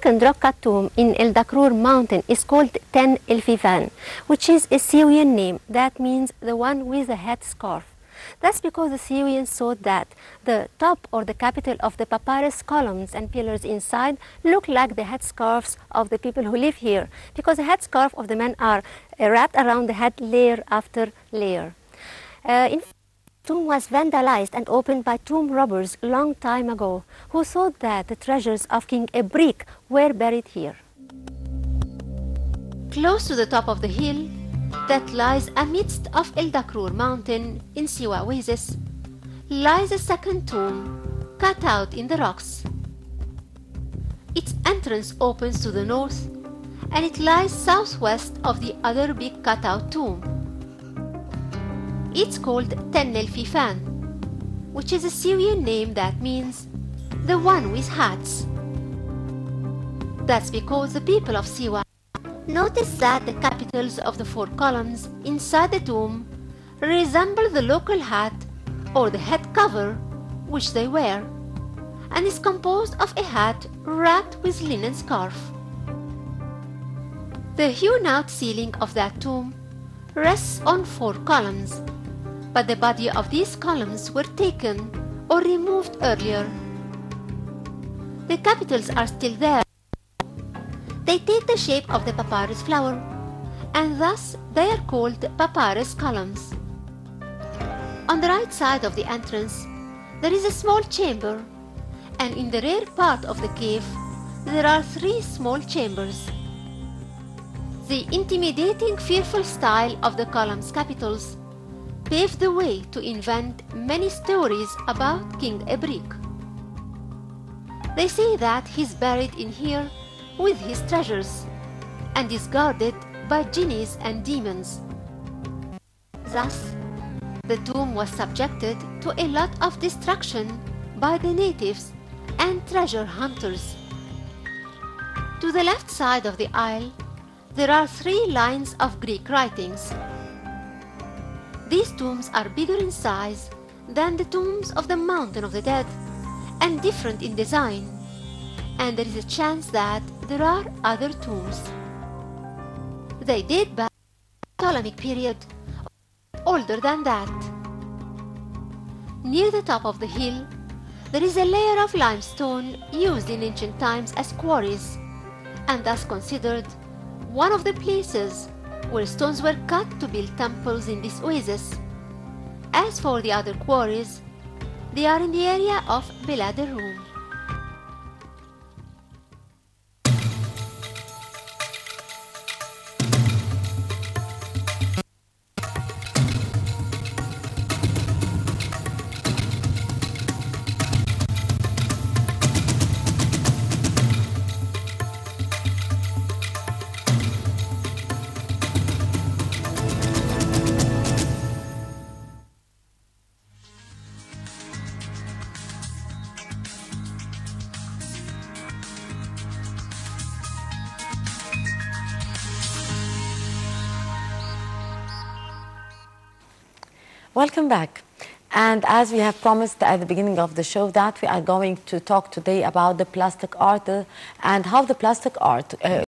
second rock tomb in El Dakrur mountain is called Ten El Fifan, which is a Siwan name that means the one with the head scarf. That's because the Siwans thought that the top or the capital of the papyrus columns and pillars inside look like the headscarves of the people who live here, because the headscarf of the men are uh, wrapped around the head layer after layer. Uh, in tomb was vandalized and opened by tomb robbers long time ago, who thought that the treasures of King Ebrik were buried here. Close to the top of the hill that lies amidst of El Dakrur mountain in Siwa Oasis lies a second tomb cut out in the rocks. Its entrance opens to the north and it lies southwest of the other big cutout tomb. It's called Ten El Fifan, which is a Siwan name that means the one with hats. That's because the people of Siwa noticed that the capitals of the four columns inside the tomb resemble the local hat or the head cover which they wear and is composed of a hat wrapped with linen scarf. The hewn-out ceiling of that tomb rests on four columns, but the body of these columns were taken or removed earlier. The capitals are still there. They take the shape of the papyrus flower, and thus they are called papyrus columns. On the right side of the entrance, there is a small chamber, and in the rear part of the cave, there are three small chambers. The intimidating, fearful style of the columns' capitals paved the way to invent many stories about King Ebrik. They say that he's buried in here with his treasures and is guarded by genies and demons. Thus, the tomb was subjected to a lot of destruction by the natives and treasure hunters. To the left side of the aisle, there are three lines of Greek writings. These tombs are bigger in size than the tombs of the Mountain of the Dead and different in design, and there is a chance that there are other tombs. They date back to the Ptolemaic period, older than that. Near the top of the hill, there is a layer of limestone used in ancient times as quarries, and thus considered one of the places where stones were cut to build temples in this oasis. As for the other quarries, they are in the area of Bilad Rum. Welcome back. And as we have promised at the beginning of the show that we are going to talk today about the plastic art uh, and how the plastic art uh,